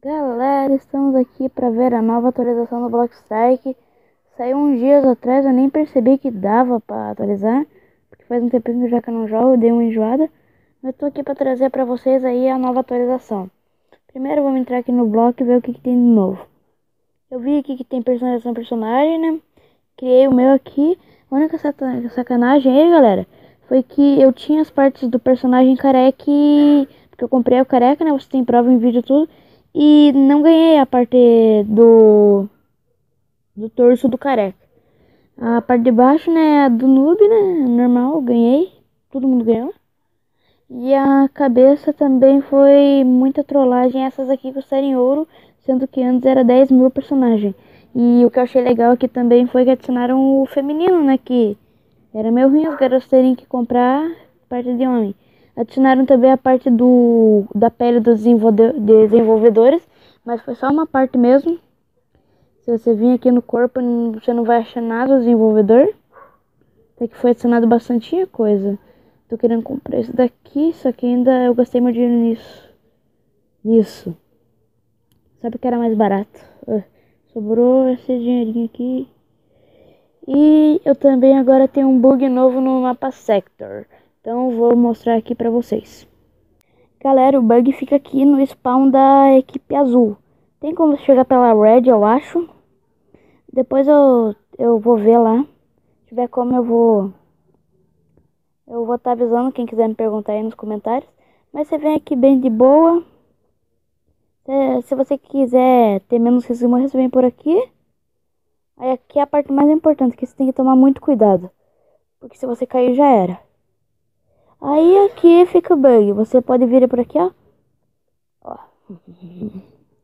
Galera, estamos aqui para ver a nova atualização do Block Strike. Saiu uns dias atrás, eu nem percebi que dava para atualizar, porque faz um tempinho já que eu não jogo, dei uma enjoada. Mas estou aqui para trazer para vocês aí a nova atualização. Primeiro vamos entrar aqui no bloco e ver o que, que tem de novo. Eu vi aqui que tem personalização personagem, né? Criei o meu aqui, a única sacanagem aí, galera, foi que eu tinha as partes do personagem careca, porque eu comprei o careca, né? Você tem prova em vídeo tudo. E não ganhei a parte do do torso do careca. A parte de baixo, né, a do noob, né, normal, ganhei. Todo mundo ganhou. E a cabeça também foi muita trollagem. Essas aqui custaram ouro, sendo que antes era 10 mil personagem. E o que eu achei legal aqui também foi que adicionaram o feminino, né, que era meio ruim os garotos terem que comprar parte de homem. Adicionaram também a parte do, da pele dos desenvolvedores, mas foi só uma parte mesmo. Se você vir aqui no corpo, você não vai achar nada do desenvolvedor. Até que foi adicionado bastante coisa. Tô querendo comprar isso daqui, só que ainda eu gastei meu dinheiro nisso. Nisso. Sabe que era mais barato. Uh, sobrou esse dinheirinho aqui. E eu também agora tenho um bug novo no mapa Sector. Então vou mostrar aqui pra vocês. Galera, o bug fica aqui no spawn da equipe azul. Tem como chegar pela red, eu acho. Depois eu, eu vou ver lá. Se tiver como eu vou... Eu vou estar tá avisando quem quiser me perguntar aí nos comentários. Mas você vem aqui bem de boa. Se, se você quiser ter menos morrer, você vem por aqui. Aí aqui é a parte mais importante, que você tem que tomar muito cuidado. Porque se você cair, já era. Aí aqui fica o bug. Você pode vir por aqui, ó. ó.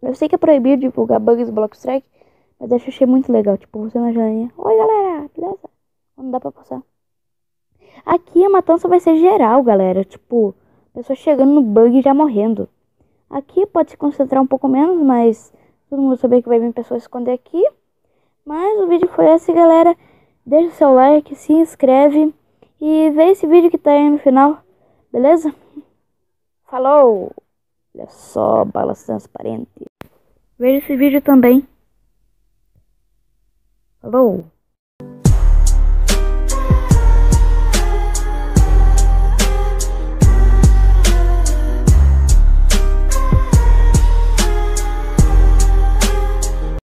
Eu sei que é proibido divulgar bugs do Block Strike, mas eu achei muito legal. Tipo, você na janelinha. Oi, galera, beleza? Não dá pra passar. Aqui a matança vai ser geral, galera. Tipo, pessoa chegando no bug e já morrendo. Aqui pode se concentrar um pouco menos, mas todo mundo saber que vai vir pessoas esconder aqui. Mas o vídeo foi esse, galera. Deixa o seu like, se inscreve. E vê esse vídeo que tá aí no final, beleza? Falou! Olha só, balas transparente. Veja esse vídeo também. Falou!